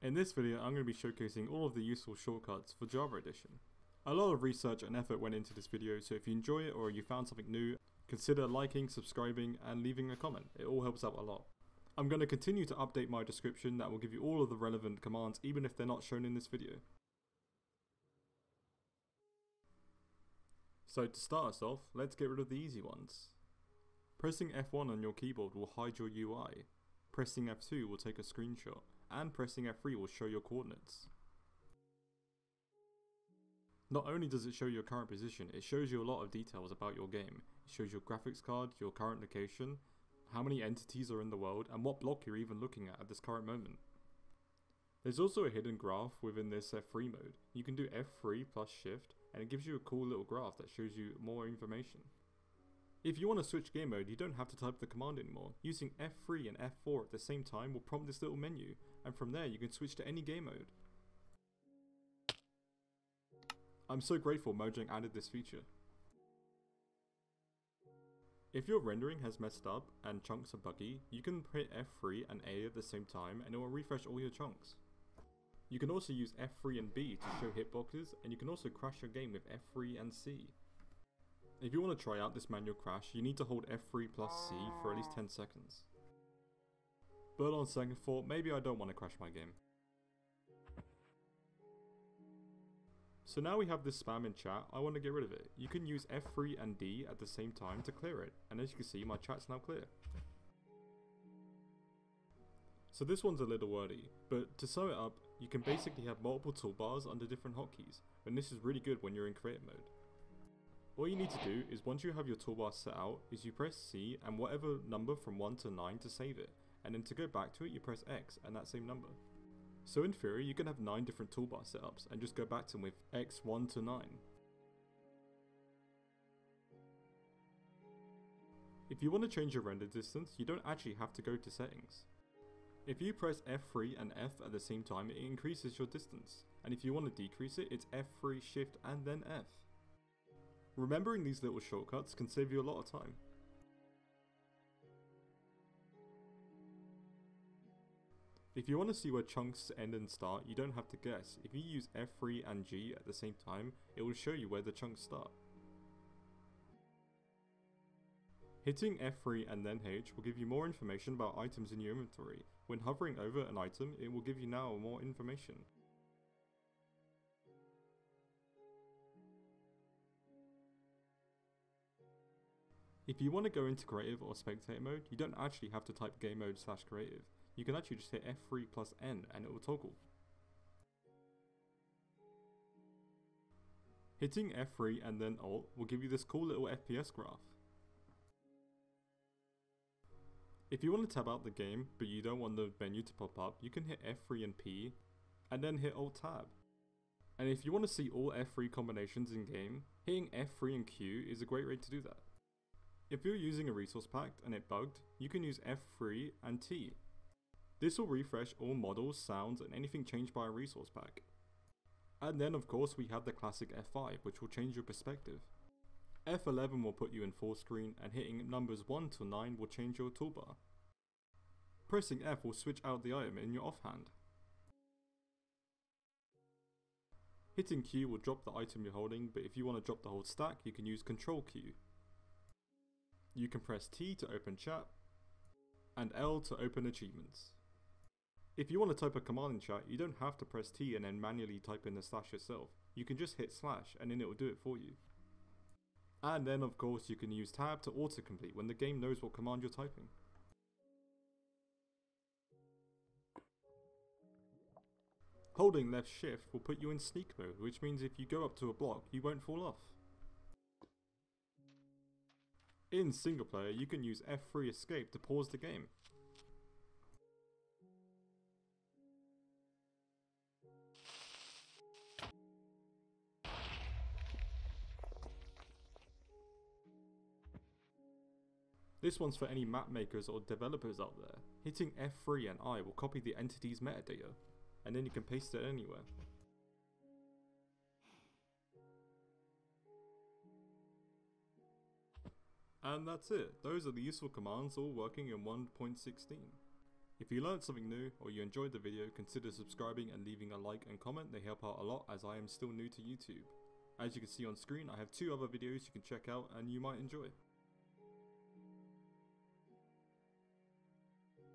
In this video I'm going to be showcasing all of the useful shortcuts for Java Edition. A lot of research and effort went into this video so if you enjoy it or you found something new, consider liking, subscribing and leaving a comment, it all helps out a lot. I'm going to continue to update my description that will give you all of the relevant commands even if they're not shown in this video. So to start us off, let's get rid of the easy ones. Pressing F1 on your keyboard will hide your UI, pressing F2 will take a screenshot, and pressing F3 will show your coordinates. Not only does it show your current position, it shows you a lot of details about your game. It shows your graphics card, your current location, how many entities are in the world, and what block you're even looking at at this current moment. There's also a hidden graph within this F3 mode. You can do F3 plus shift, and it gives you a cool little graph that shows you more information. If you want to switch game mode, you don't have to type the command anymore. Using F3 and F4 at the same time will prompt this little menu, and from there you can switch to any game mode. I'm so grateful Mojang added this feature. If your rendering has messed up and chunks are buggy, you can hit F3 and A at the same time and it will refresh all your chunks. You can also use F3 and B to show hitboxes and you can also crash your game with F3 and C. If you want to try out this manual crash, you need to hold F3 plus C for at least 10 seconds. But on second thought, maybe I don't want to crash my game. So now we have this spam in chat, I want to get rid of it. You can use F3 and D at the same time to clear it, and as you can see my chat's now clear. So this one's a little wordy, but to sum it up, you can basically have multiple toolbars under different hotkeys, and this is really good when you're in creative mode. All you need to do is once you have your toolbar set out, is you press C and whatever number from 1 to 9 to save it, and then to go back to it you press X and that same number. So in theory you can have 9 different toolbar setups and just go back to them with X1 to 9. If you want to change your render distance, you don't actually have to go to settings. If you press F3 and F at the same time, it increases your distance, and if you want to decrease it, it's F3 shift and then F. Remembering these little shortcuts can save you a lot of time. If you want to see where chunks end and start, you don't have to guess. If you use F3 and G at the same time, it will show you where the chunks start. Hitting F3 and then H will give you more information about items in your inventory. When hovering over an item, it will give you now more information. If you want to go into creative or spectator mode, you don't actually have to type game mode slash creative. You can actually just hit F3 plus N and it will toggle. Hitting F3 and then Alt will give you this cool little FPS graph. If you want to tab out the game, but you don't want the menu to pop up, you can hit F3 and P, and then hit Alt Tab. And if you want to see all F3 combinations in game, hitting F3 and Q is a great way to do that. If you're using a resource pack and it bugged, you can use F3 and T. This will refresh all models, sounds and anything changed by a resource pack. And then of course we have the classic F5 which will change your perspective. F11 will put you in full screen and hitting numbers 1 to 9 will change your toolbar. Pressing F will switch out the item in your offhand. Hitting Q will drop the item you're holding, but if you want to drop the whole stack, you can use Control Q. You can press T to open chat, and L to open achievements. If you want to type a command in chat, you don't have to press T and then manually type in the slash yourself. You can just hit slash and then it will do it for you. And then of course you can use tab to autocomplete when the game knows what command you're typing. Holding left shift will put you in sneak mode, which means if you go up to a block, you won't fall off. In single player, you can use F3 escape to pause the game. This one's for any map makers or developers out there. Hitting F3 and I will copy the entity's metadata, and then you can paste it anywhere. And that's it, those are the useful commands all working in 1.16. If you learned something new or you enjoyed the video, consider subscribing and leaving a like and comment, they help out a lot as I am still new to YouTube. As you can see on screen, I have two other videos you can check out and you might enjoy.